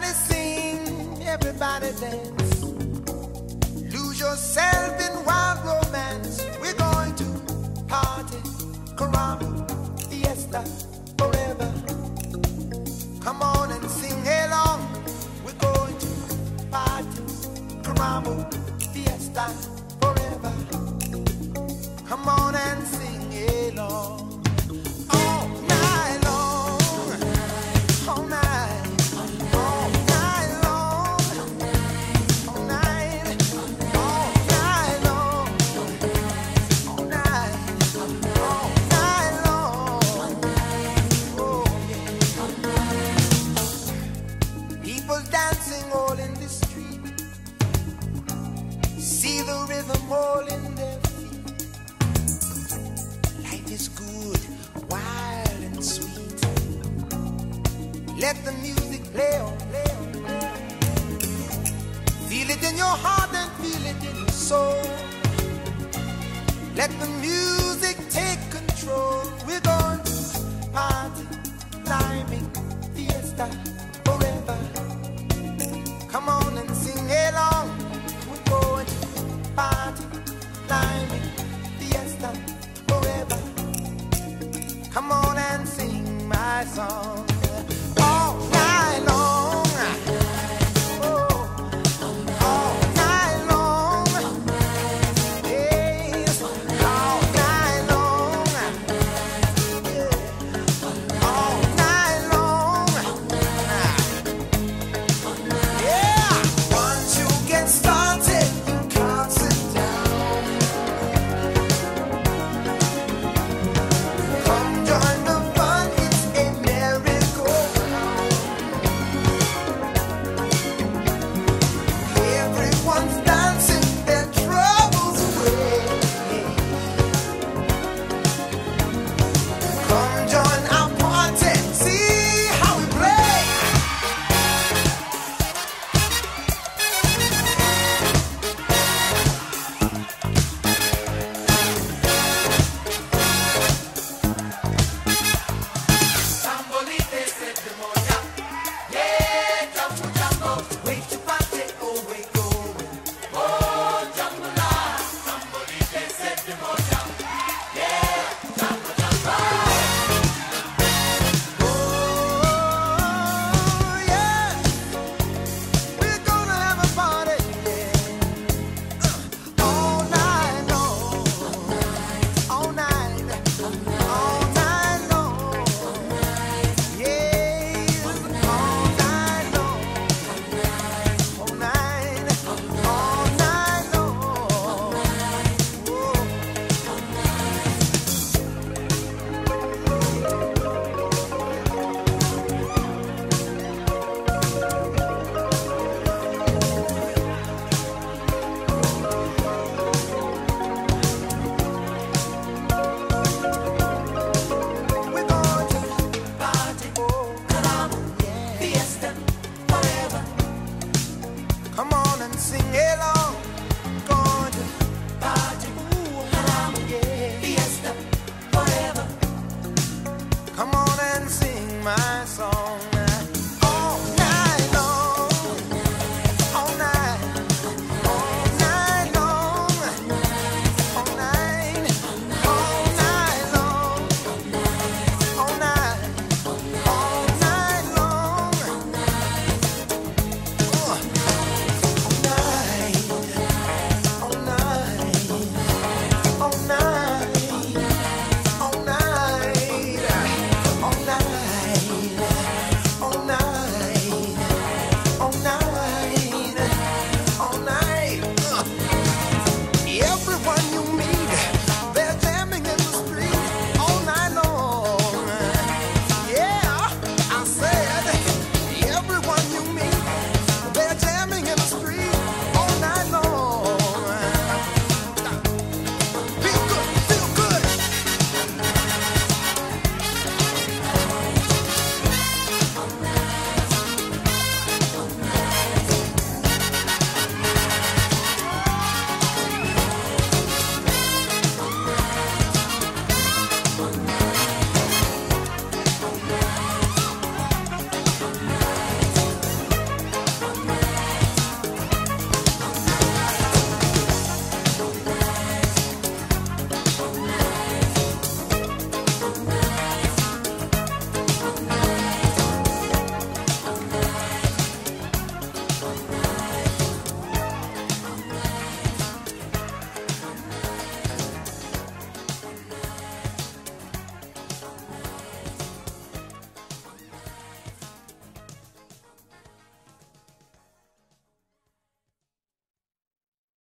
Everybody sing, everybody dance. Lose yourself in wild romance. We're going to party, caramba, fiesta, forever. Come on and sing along. We're going to party, caramba, fiesta, in their feet. Life is good, wild and sweet. Let the music play on, play on, play on. Feel it in your heart and feel it in your soul. Let the music take control. We're going to party, climbing, fiesta, Come on and sing my song.